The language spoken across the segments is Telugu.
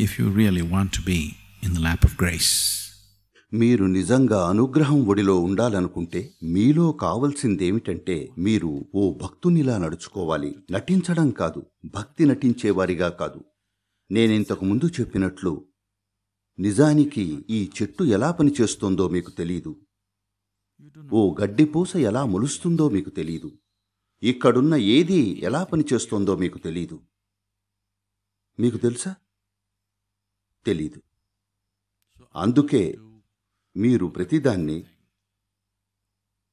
if you really want to be in the lap of grace. మీరు నిజంగా అనుగ్రహం ఒడిలో ఉండాలనుకుంటే మీలో కావలసిందేమిటంటే మీరు ఓ భక్తునిలా నడుచుకోవాలి. నటించడం కాదు భక్తి నటించేవారిగా కాదు. నేనింతకు ముందు చెప్పినట్లు నిజానికి ఈ చెట్టు ఎలా పనిచేస్తుందో మీకు తెలీదు. ఓ గడ్డిపూస ఎలా మొలుస్తుందో మీకు తెలీదు. ఇక్కడున్న ఏది ఎలా పనిచేస్తుందో మీకు తెలీదు. మీకు తెలుసా? తెలీదు. అందుకే మీరు ప్రతిదాన్ని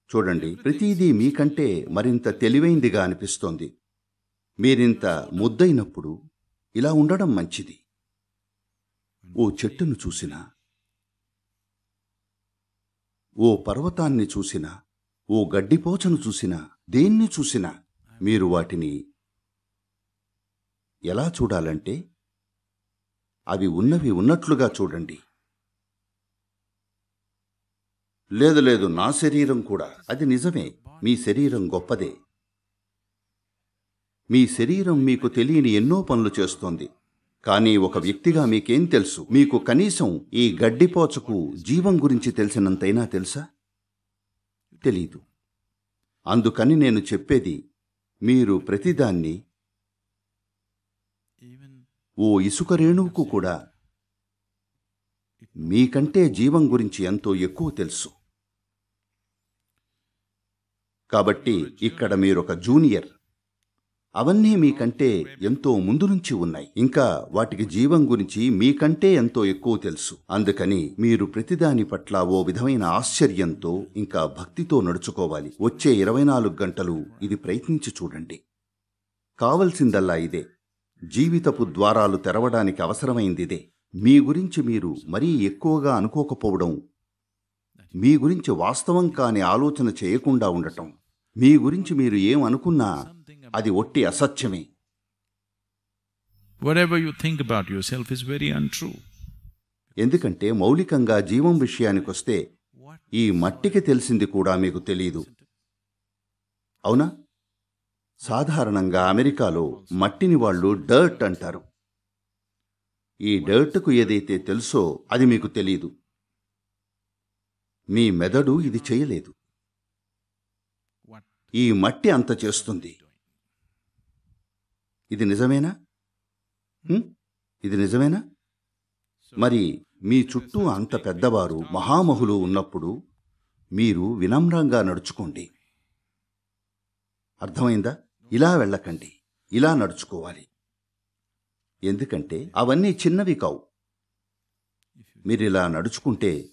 చూడండి. ప్రతిదీ మీకంటే మరింత తెలివైందిగా అనిపిస్తోంది. మీరింత ముద్దయినప్పుడు ఇలా ఉండడం మంచిది. ఓ చెట్టును చూసినా ఓ పర్వతాన్ని చూసినా ఓ గడ్డిపోచను చూసినా దేన్ని చూసినా మీరు వాటిని ఎలా చూడాలంటే అవి ఉన్నవి ఉన్నట్లుగా చూడండి. లేదు లేదు నా శరీరం కూడా. అది నిజమే. మీ శరీరం గొప్పదే. మీ శరీరం మీకు తెలియని ఎన్నో పనులు చేస్తోంది. కానీ ఒక వ్యక్తిగా మీకేం తెలుసు? మీకు కనీసం ఈ గడ్డిపోచకు జీవం గురించి తెలిసినంతైనా తెలుసా? తెలీదు. అందుకని నేను చెప్పేది మీరు ప్రతిదాన్ని ఓ ఇసుక రేణువుకు కూడా మీకంటే జీవం గురించి ఎంతో ఎక్కువ తెలుసు. కాబట్టి ఇక్కడ మీరొక జూనియర్. అవన్నీ మీకంటే ఎంతో ముందు నుంచి ఉన్నాయి. ఇంకా వాటికి జీవం గురించి మీకంటే ఎంతో ఎక్కువ తెలుసు. అందుకని మీరు ప్రతిదాని పట్ల ఓ విధమైన ఆశ్చర్యంతో ఇంకా భక్తితో నడుచుకోవాలి. వచ్చే ఇరవై నాలుగు గంటలు ఇది ప్రయత్నించి చూడండి. కావలసిందల్లా ఇదే. జీవితపు ద్వారాలు తెరవడానికి అవసరమైంది ఇదే మీ గురించి మీరు మరీ ఎక్కువగా అనుకోకపోవడం మీ గురించి వాస్తవం కాని ఆలోచన చేయకుండా ఉండటం మీ గురించి మీరు ఏం అనుకున్నా అది ఒట్టి అసత్యమే. Whatever you think about yourself is very untrue. ఎందుకంటే మౌలికంగా జీవం విషయానికొస్తే ఈ మట్టికి తెలిసింది కూడా మీకు తెలీదు. అవునా? సాధారణంగా అమెరికాలో మట్టిని వాళ్ళు డర్ట్ అంటారు. ఈ డర్ట్కు ఏదైతే తెలుసో అది మీకు తెలీదు. మీ మెదడు ఇది చేయలేదు. ఈ మట్టి అంత చేస్తుంది. ఇది నిజమేనా? ఇది నిజమేనా? మరి మీ చుట్టూ అంత పెద్దవారు మహామహులు ఉన్నప్పుడు మీరు వినమ్రంగా నడుచుకోండి. అర్థమైందా? ఇలా వెళ్ళకండి ఇలా నడుచుకోవాలి. ఎందుకంటే అవన్నీ చిన్నవి కావు. మీరిలా నడుచుకుంటే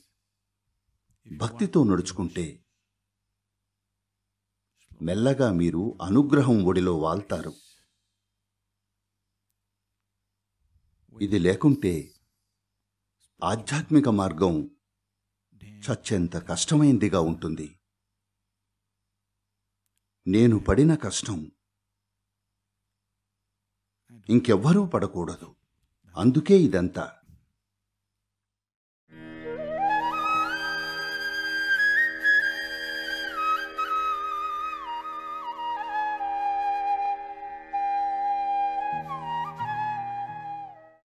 భక్తితో నడుచుకుంటే మెల్లగా మీరు అనుగ్రహం ఒడిలో వాల్తారు ఇది లేకుంటే ఆధ్యాత్మిక మార్గం చచ్చెంత కష్టమైందిగా ఉంటుంది. నేను పడిన కష్టం ఇంకెవ్వరూ పడకూడదు అందుకే ఇదంతా